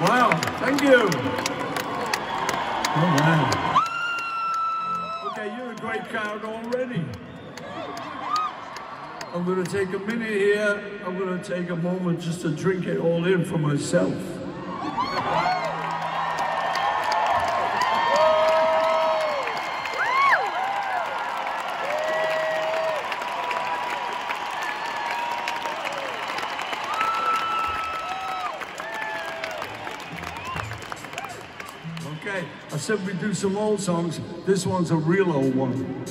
Wow, thank you. Oh, man. Okay, you're a great crowd already. I'm going to take a minute here. I'm going to take a moment just to drink it all in for myself. Okay, I said we do some old songs. This one's a real old one.